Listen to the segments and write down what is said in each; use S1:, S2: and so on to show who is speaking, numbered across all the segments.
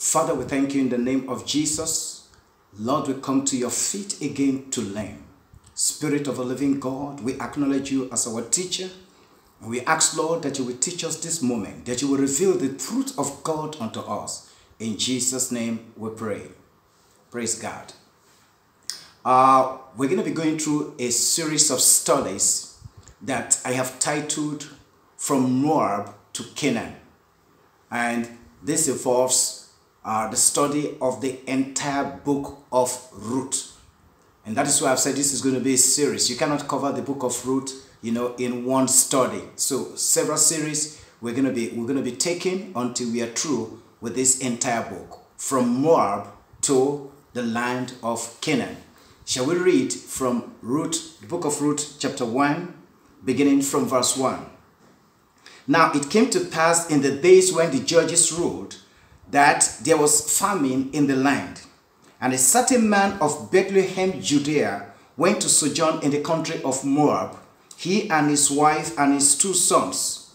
S1: Father, we thank you in the name of Jesus. Lord, we come to your feet again to learn. Spirit of a living God, we acknowledge you as our teacher. We ask, Lord, that you will teach us this moment, that you will reveal the truth of God unto us. In Jesus' name we pray. Praise God. Uh, we're going to be going through a series of studies that I have titled From Moab to Canaan. And this involves uh, the study of the entire book of Ruth. And that is why I've said this is going to be a series. You cannot cover the book of Ruth, you know, in one study. So several series we're going to be we're going to be taking until we are through with this entire book from Moab to the land of Canaan. Shall we read from Ruth, the book of Ruth, chapter 1, beginning from verse 1. Now it came to pass in the days when the judges ruled that there was famine in the land. And a certain man of Bethlehem, Judea, went to sojourn in the country of Moab, he and his wife and his two sons.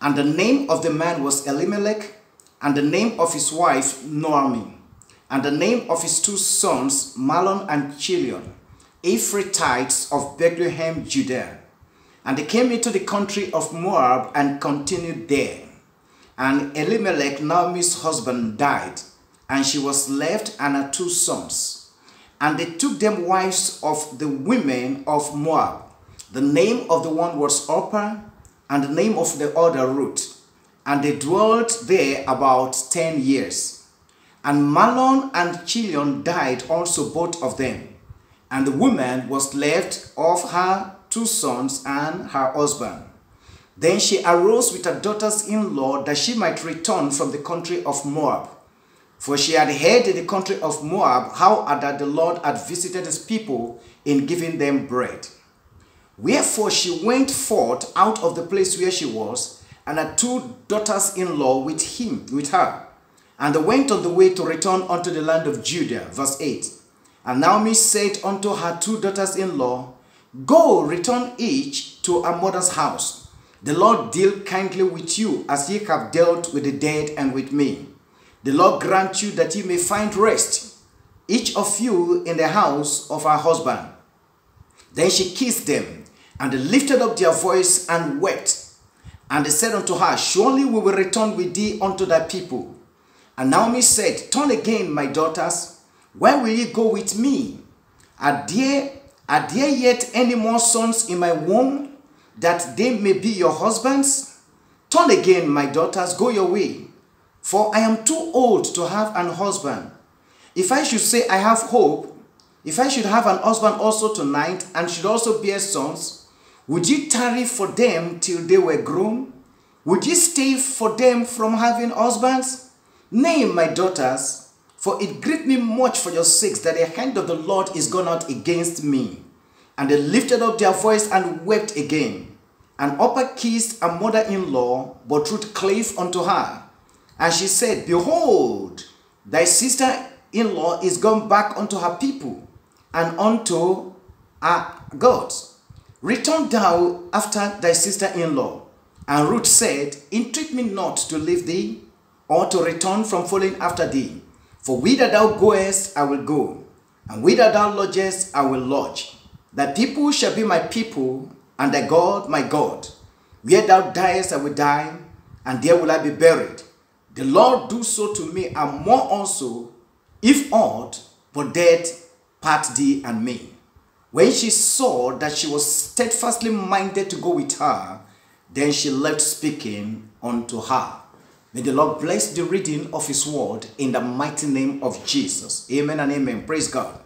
S1: And the name of the man was Elimelech, and the name of his wife Naomi, and the name of his two sons Mahlon and Chilion, Ephrathites of Bethlehem, Judea. And they came into the country of Moab and continued there. And Elimelech, Naomi's husband, died, and she was left and her two sons. And they took them wives of the women of Moab. The name of the one was Orpah, and the name of the other Ruth. And they dwelt there about ten years. And Mahlon and Chilion died also both of them. And the woman was left of her two sons and her husband. Then she arose with her daughters-in-law that she might return from the country of Moab. For she had heard in the country of Moab how that the Lord had visited his people in giving them bread. Wherefore she went forth out of the place where she was, and her two daughters-in-law with him, with her. And they went on the way to return unto the land of Judah. Verse 8. And Naomi said unto her two daughters-in-law, Go, return each to her mother's house. The Lord deal kindly with you as ye have dealt with the dead and with me. The Lord grant you that ye may find rest, each of you in the house of her husband. Then she kissed them, and they lifted up their voice and wept. And they said unto her, Surely we will return with thee unto thy people. And Naomi said, Turn again, my daughters. Where will ye go with me? Are there, are there yet any more sons in my womb, that they may be your husbands? Turn again, my daughters, go your way. For I am too old to have an husband. If I should say I have hope, if I should have an husband also tonight, and should also bear sons, would ye tarry for them till they were grown? Would ye stay for them from having husbands? Nay, my daughters, for it grieved me much for your sakes that the hand of the Lord is gone out against me. And they lifted up their voice and wept again. And Orpah kissed her mother-in-law, but Ruth clave unto her. And she said, Behold, thy sister-in-law is gone back unto her people, and unto her gods. Return thou after thy sister-in-law. And Ruth said, Entreat me not to leave thee, or to return from following after thee. For whither thou goest, I will go, and whither thou lodgest, I will lodge. Thy people shall be my people, and thy God my God. Where thou diest, I will die, and there will I be buried. The Lord do so to me, and more also, if aught but death part thee and me. When she saw that she was steadfastly minded to go with her, then she left speaking unto her. May the Lord bless the reading of his word in the mighty name of Jesus. Amen and amen. Praise God.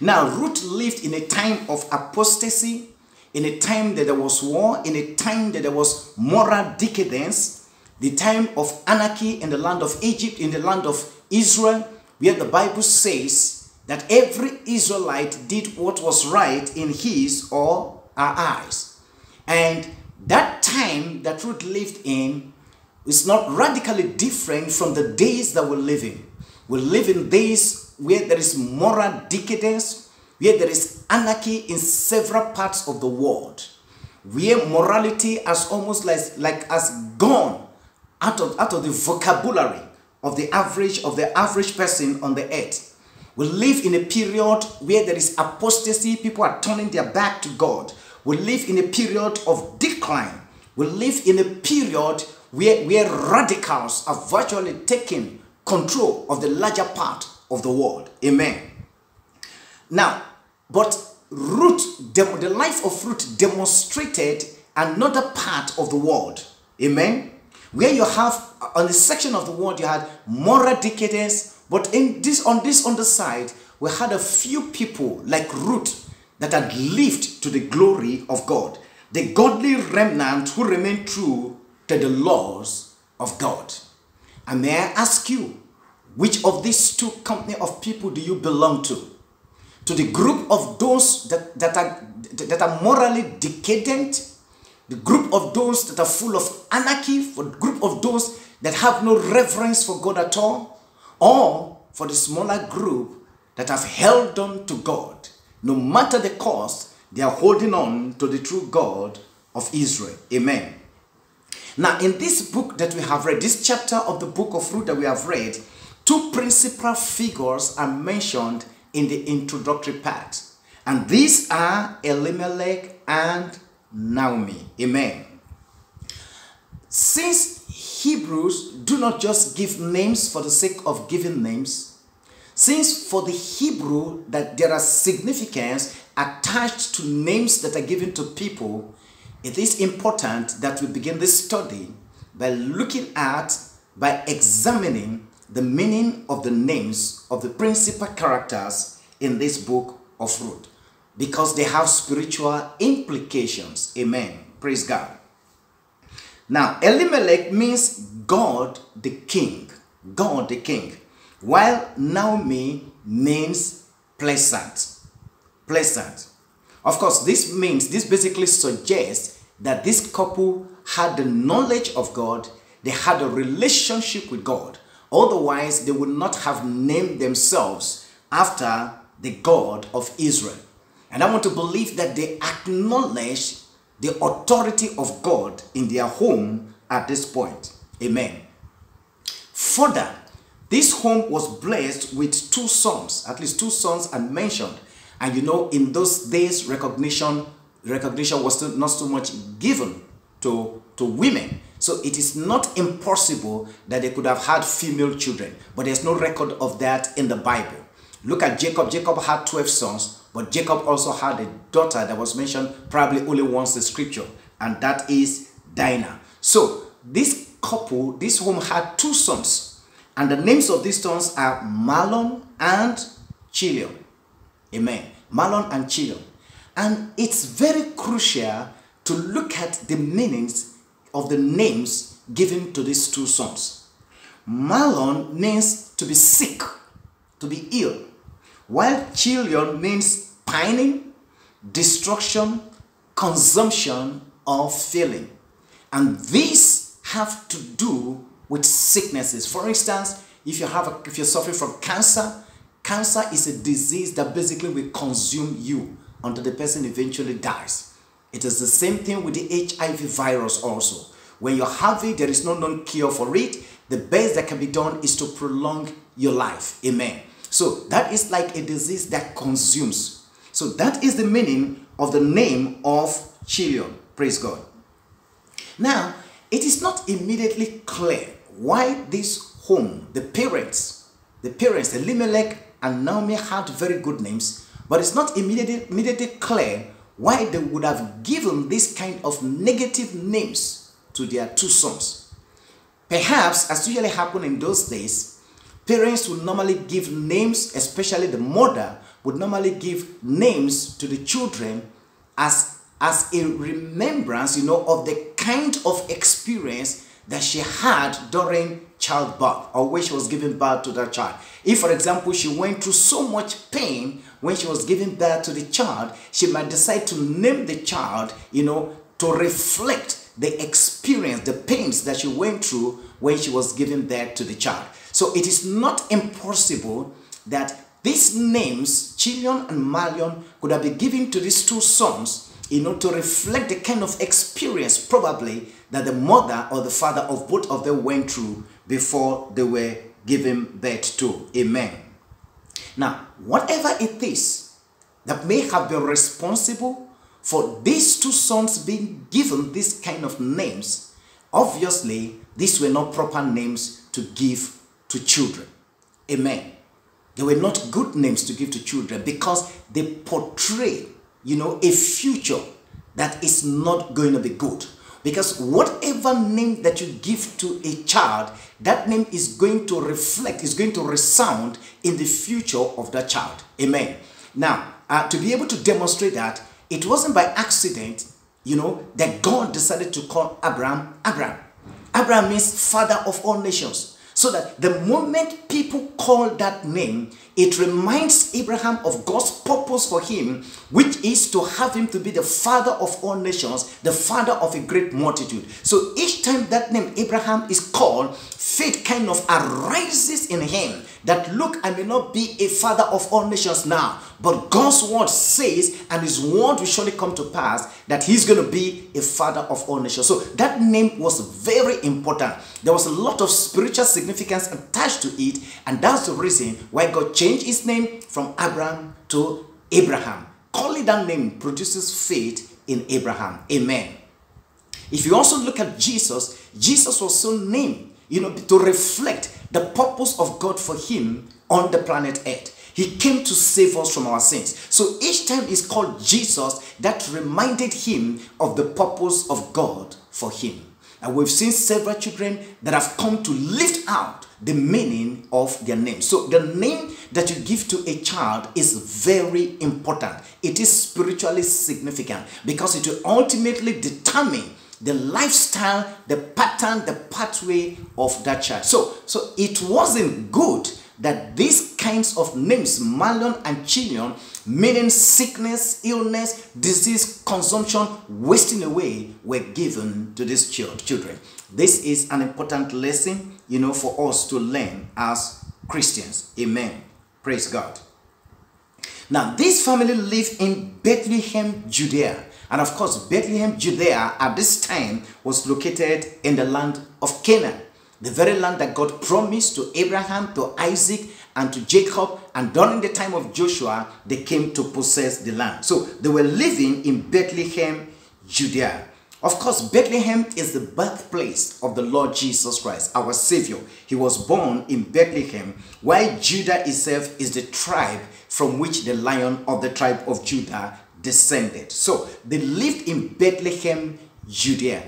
S1: Now, Ruth lived in a time of apostasy, in a time that there was war, in a time that there was moral decadence, the time of anarchy in the land of Egypt, in the land of Israel, where the Bible says that every Israelite did what was right in his or her eyes. And that time that Ruth lived in is not radically different from the days that we're living. We live in days where there is moral decadence, where there is anarchy in several parts of the world, where morality has almost like, like has gone out of, out of the vocabulary of the average of the average person on the earth. We live in a period where there is apostasy, people are turning their back to God. We live in a period of decline. We live in a period where, where radicals are virtually taking control of the larger part of the world. Amen. Now, but Ruth, the life of Ruth demonstrated another part of the world. Amen. Where you have on the section of the world you had moral decadence, but in this on this underside we had a few people like Ruth that had lived to the glory of God, the godly remnant who remained true to the laws of God. And may I ask you, which of these two company of people do you belong to? To the group of those that, that, are, that are morally decadent, the group of those that are full of anarchy, for the group of those that have no reverence for God at all, or for the smaller group that have held on to God. No matter the cost, they are holding on to the true God of Israel. Amen. Now, in this book that we have read, this chapter of the book of Ruth that we have read, two principal figures are mentioned in the introductory part. And these are Elimelech and Naomi. Amen. Since Hebrews do not just give names for the sake of giving names, since for the Hebrew that there are significance attached to names that are given to people, it is important that we begin this study by looking at, by examining the meaning of the names of the principal characters in this book of Ruth because they have spiritual implications. Amen. Praise God. Now, Elimelech means God the king. God the king. While Naomi means pleasant. Pleasant. Of course, this means, this basically suggests that this couple had the knowledge of God, they had a relationship with God. Otherwise, they would not have named themselves after the God of Israel. And I want to believe that they acknowledge the authority of God in their home at this point. Amen. Further, this home was blessed with two sons, at least two sons are mentioned. And you know, in those days, recognition, recognition was not so much given to, to women. So it is not impossible that they could have had female children, but there's no record of that in the Bible. Look at Jacob. Jacob had 12 sons, but Jacob also had a daughter that was mentioned probably only once in scripture, and that is Dinah. So this couple, this home had two sons, and the names of these sons are Mahlon and Chilion. Amen. Mahlon and Chilion. And it's very crucial to look at the meanings of the names given to these two sons. Mahlon means to be sick, to be ill, while Chilion means pining, destruction, consumption, or failing. And these have to do with sicknesses. For instance, if you have a, if you're suffering from cancer, cancer is a disease that basically will consume you until the person eventually dies. It is the same thing with the HIV virus also. When you have it, there is no known cure for it. The best that can be done is to prolong your life. Amen. So that is like a disease that consumes. So that is the meaning of the name of Chilion. Praise God. Now, it is not immediately clear why this home, the parents, the parents, Elimelech and Naomi had very good names, but it's not immediately, immediately clear why they would have given this kind of negative names to their two sons. Perhaps, as usually happened in those days, parents would normally give names, especially the mother would normally give names to the children as, as a remembrance, you know, of the kind of experience that she had during childbirth or when she was giving birth to that child. If, for example, she went through so much pain when she was giving birth to the child, she might decide to name the child, you know, to reflect the experience, the pains that she went through when she was giving birth to the child. So it is not impossible that these names, Chilion and Mahlon, could have been given to these two sons, you know, to reflect the kind of experience probably that the mother or the father of both of them went through before they were given birth to. Amen. Now, whatever it is that may have been responsible for these two sons being given this kind of names, obviously, these were not proper names to give to children. Amen. They were not good names to give to children because they portray, you know, a future that is not going to be good. Because whatever name that you give to a child, that name is going to reflect, is going to resound in the future of that child. Amen. Now, uh, to be able to demonstrate that, it wasn't by accident, you know, that God decided to call Abraham Abraham. Abraham means father of all nations. So that the moment people call that name, it reminds Abraham of God's purpose for him, which is to have him to be the father of all nations, the father of a great multitude. So each time that name Abraham is called, faith kind of arises in him that look, I may not be a father of all nations now, but God's word says, and his word will surely come to pass, that he's going to be a father of all nations. So that name was very important. There was a lot of spiritual significance attached to it, and that's the reason why God changed his name from Abram to Abraham. Calling that name produces faith in Abraham. Amen. If you also look at Jesus, Jesus was so named, you know, to reflect the purpose of God for him on the planet Earth. He came to save us from our sins. So each time he's called Jesus, that reminded him of the purpose of God for him. And we've seen several children that have come to lift out the meaning of their name. So the name that you give to a child is very important. It is spiritually significant because it will ultimately determine the lifestyle, the pattern, the pathway of that child. So, so it wasn't good that these kinds of names, Mahlon and Chilion, meaning sickness, illness, disease, consumption, wasting away, were given to these children. This is an important lesson, you know, for us to learn as Christians. Amen. Praise God. Now, this family lived in Bethlehem, Judea. And of course, Bethlehem, Judea at this time was located in the land of Canaan, the very land that God promised to Abraham, to Isaac, and to Jacob. And during the time of Joshua, they came to possess the land. So they were living in Bethlehem, Judea. Of course, Bethlehem is the birthplace of the Lord Jesus Christ, our Savior. He was born in Bethlehem, while Judah itself is the tribe from which the lion of the tribe of Judah descended. So they lived in Bethlehem, Judea.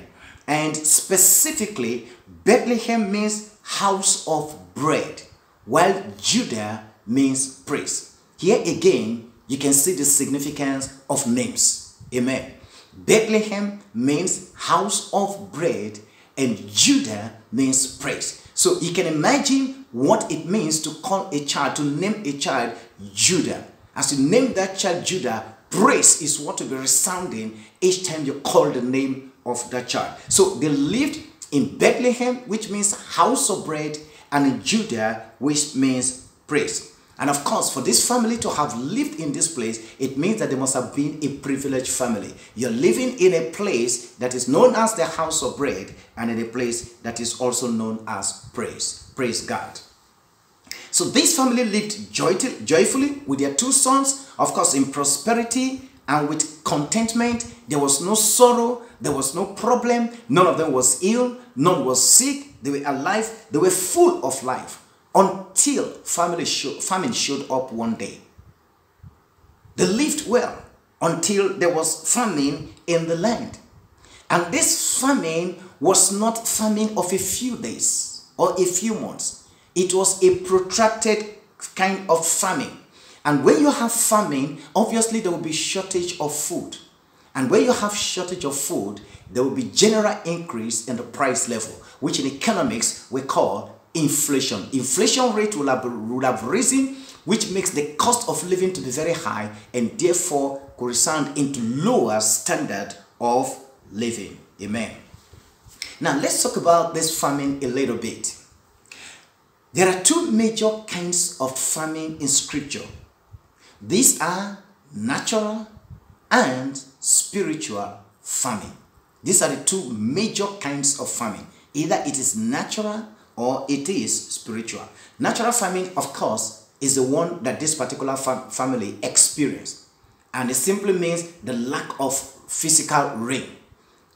S1: And specifically, Bethlehem means house of bread, while Judah means praise. Here again, you can see the significance of names. Amen. Bethlehem means house of bread, and Judah means praise. So you can imagine what it means to call a child, to name a child Judah. As you name that child Judah, praise is what will be resounding each time you call the name of that child. So they lived in Bethlehem, which means house of bread, and in Judah, which means praise. And of course, for this family to have lived in this place, it means that they must have been a privileged family. You're living in a place that is known as the house of bread and in a place that is also known as praise. Praise God. So this family lived joyfully with their two sons, of course, in prosperity and with contentment. There was no sorrow, there was no problem, none of them was ill, none was sick, they were alive, they were full of life until famine showed up one day. They lived well until there was famine in the land. And this famine was not famine of a few days or a few months. It was a protracted kind of famine. And when you have famine, obviously there will be shortage of food. And when you have shortage of food, there will be general increase in the price level, which in economics we call inflation. Inflation rate will have, will have risen, which makes the cost of living to be very high and therefore could resound into lower standard of living. Amen. Now let's talk about this famine a little bit. There are two major kinds of famine in scripture. These are natural and spiritual famine. These are the two major kinds of famine. Either it is natural or it is spiritual. Natural famine, of course, is the one that this particular fam- family experienced. And it simply means the lack of physical rain.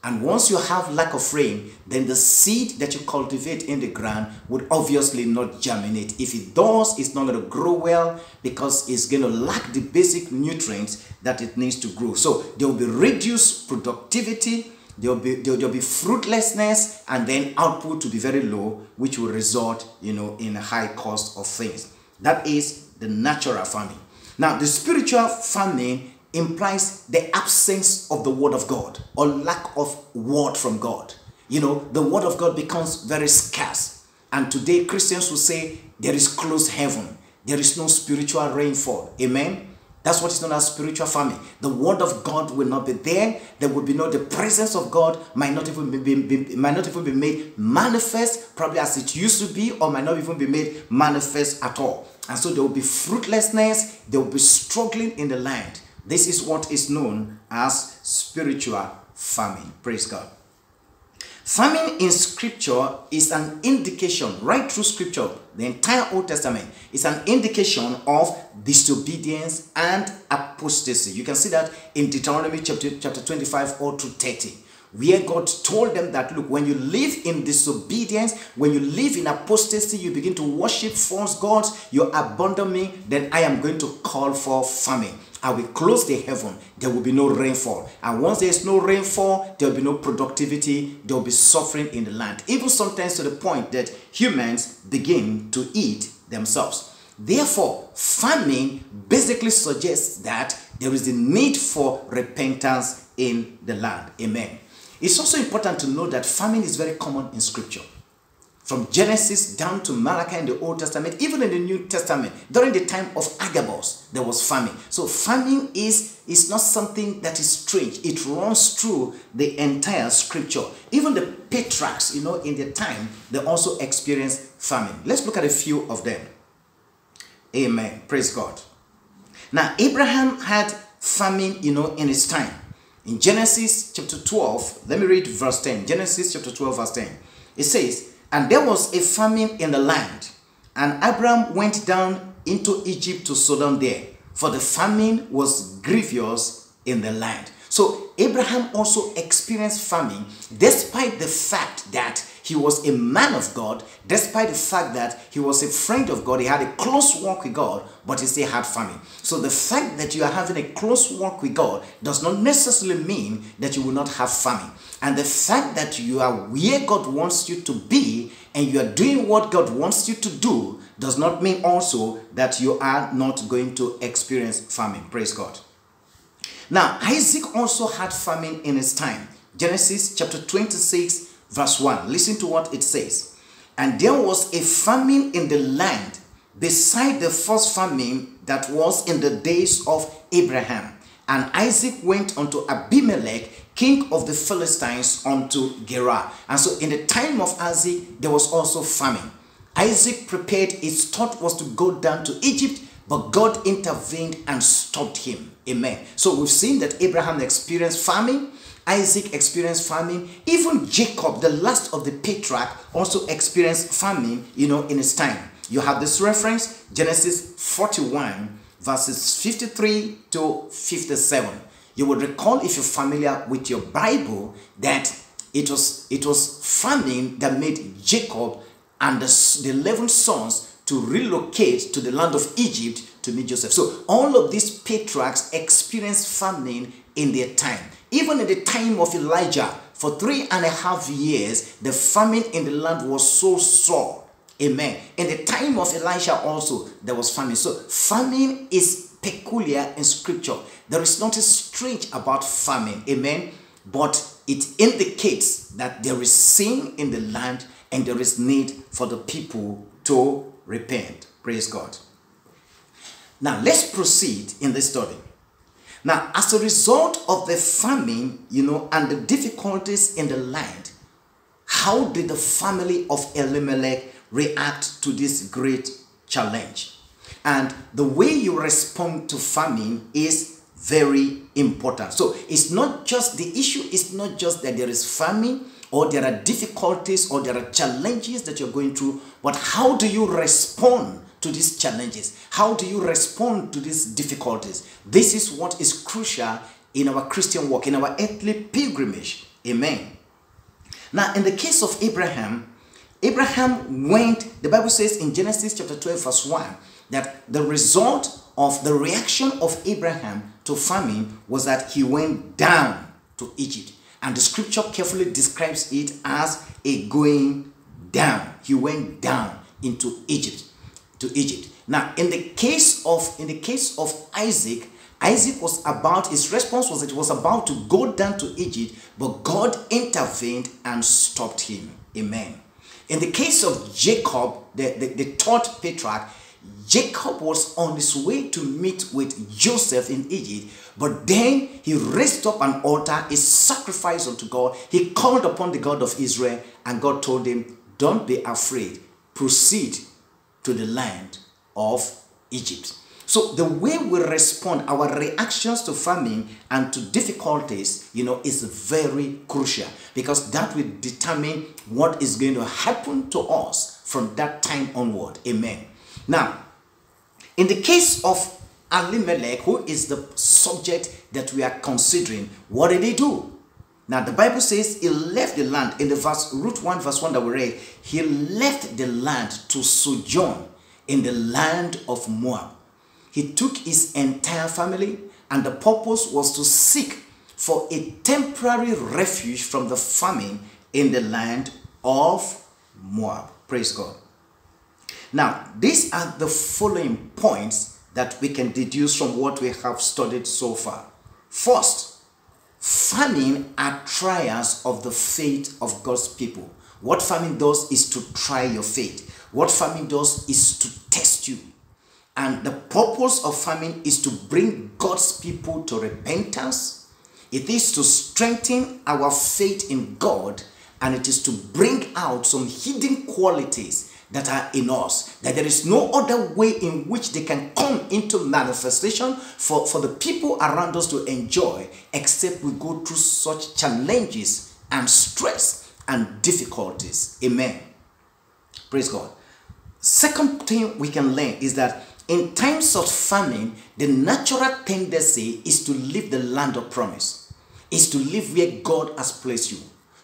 S1: And once you have lack of rain, then the seed that you cultivate in the ground would obviously not germinate. If it does, it's not going to grow well because it's going to lack the basic nutrients that it needs to grow. So there will be reduced productivity, there will be there will be fruitlessness, and then output to be very low, which will result, you know, in a high cost of things. That is the natural farming. Now, the spiritual farming implies the absence of the word of God or lack of word from God. You know, the word of God becomes very scarce. And today Christians will say there is closed heaven. There is no spiritual rainfall. Amen. That's what is known as spiritual famine. The word of God will not be there. There will be no the presence of God might not even be, be, be, might not even be made manifest, probably as it used to be, or might not even be made manifest at all. And so there will be fruitlessness, there will be struggling in the land. This is what is known as spiritual famine. Praise God. Famine in scripture is an indication, right through scripture, the entire Old Testament is an indication of disobedience and apostasy. You can see that in Deuteronomy chapter, chapter 25 or to 30 where God told them that, look, when you live in disobedience, when you live in apostasy, you begin to worship false gods, you abandon me, then I am going to call for famine. I will close the heaven. There will be no rainfall. And once there is no rainfall, there will be no productivity. There will be suffering in the land. Even sometimes to the point that humans begin to eat themselves. Therefore, famine basically suggests that there is a need for repentance in the land. Amen. It's also important to know that famine is very common in scripture. From Genesis down to Malachi in the Old Testament, even in the New Testament, during the time of Agabus, there was famine. So famine is, is not something that is strange. It runs through the entire scripture. Even the patriarchs, you know, in their time, they also experienced famine. Let's look at a few of them. Amen. Praise God. Now, Abraham had famine, you know, in his time. In Genesis chapter 12, let me read verse 10. Genesis chapter 12, verse 10. It says, And there was a famine in the land, and Abram went down into Egypt to sojourn there, for the famine was grievous in the land. So Abraham also experienced famine despite the fact that he was a man of God, despite the fact that he was a friend of God, he had a close walk with God, but he still had famine. So the fact that you are having a close walk with God does not necessarily mean that you will not have famine. And the fact that you are where God wants you to be and you are doing what God wants you to do does not mean also that you are not going to experience famine. Praise God. Now, Isaac also had famine in his time. Genesis chapter 26, verse 1. Listen to what it says. And there was a famine in the land beside the first famine that was in the days of Abraham. And Isaac went unto Abimelech, king of the Philistines, unto Gerar. And so in the time of Isaac, there was also famine. Isaac prepared, his thought was to go down to Egypt, but God intervened and stopped him. Amen. So we've seen that Abraham experienced famine. Isaac experienced famine. Even Jacob, the last of the patriarch, also experienced famine, you know, in his time. You have this reference, Genesis 41, verses 53 to 57. You would recall, if you're familiar with your Bible, that it was, it was famine that made Jacob and the, the 11 sons to relocate to the land of Egypt to meet Joseph. So all of these patriarchs experienced famine in their time. Even in the time of Elijah, for three and a half years, the famine in the land was so sore. Amen. In the time of Elijah also, there was famine. So famine is peculiar in scripture. There is nothing strange about famine. Amen. But it indicates that there is sin in the land and there is need for the people to repent. Praise God. Now let's proceed in this study. Now, as a result of the famine, you know, and the difficulties in the land, how did the family of Elimelech react to this great challenge? And the way you respond to famine is very important. So it's not just the issue it's not just that there is famine, or there are difficulties or there are challenges that you're going through, but how do you respond to these challenges? How do you respond to these difficulties? This is what is crucial in our Christian walk, in our earthly pilgrimage. Amen. Now, in the case of Abraham, Abraham went, the Bible says in Genesis chapter 12, verse 1, that the result of the reaction of Abraham to famine was that he went down to Egypt. And the scripture carefully describes it as a going down. He went down into Egypt, to Egypt. Now, in the case of in the case of Isaac, Isaac was about his response was that he was about to go down to Egypt, but God intervened and stopped him. Amen. In the case of Jacob, the, the, the third patriarch, Jacob was on his way to meet with Joseph in Egypt, but then he raised up an altar, a sacrifice unto God. He called upon the God of Israel, and God told him, Don't be afraid, proceed to the land of Egypt. So the way we respond, our reactions to famine and to difficulties, you know, is very crucial because that will determine what is going to happen to us from that time onward. Amen. Now, in the case of Elimelech, who is the subject that we are considering, what did he do? Now, the Bible says he left the land. In the verse, Ruth 1, verse 1 that we read, he left the land to sojourn in the land of Moab. He took his entire family, and the purpose was to seek for a temporary refuge from the famine in the land of Moab. Praise God. Now, these are the following points that we can deduce from what we have studied so far. First, famine are trials of the faith of God's people. What famine does is to try your faith. What famine does is to test you. And the purpose of famine is to bring God's people to repentance. It is to strengthen our faith in God and it is to bring out some hidden qualities that are in us. That there is no other way in which they can come into manifestation for, for the people around us to enjoy except we go through such challenges and stress and difficulties. Amen. Praise God. Second thing we can learn is that in times of famine, the natural tendency is to leave the land of promise, is to leave where God has placed you,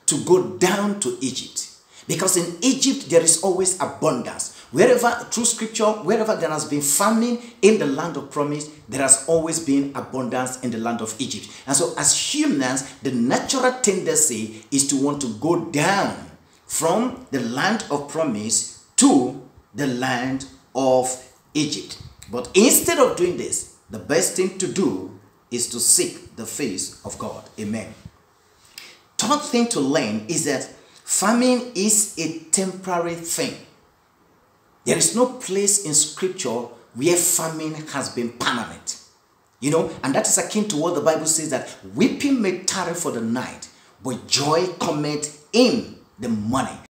S1: to go down to Egypt because in Egypt, there is always abundance. Wherever, through scripture, wherever there has been famine in the land of promise, there has always been abundance in the land of Egypt. And so, as humans, the natural tendency is to want to go down from the land of promise to the land of Egypt. But instead of doing this, the best thing to do is to seek the face of God. Amen. Third thing to learn is that Famine is a temporary thing. There is no place in scripture where famine has been permanent. You know, and that is akin to what the Bible says that weeping may tarry for the night, but joy cometh in the morning.